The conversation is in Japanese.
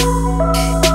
Música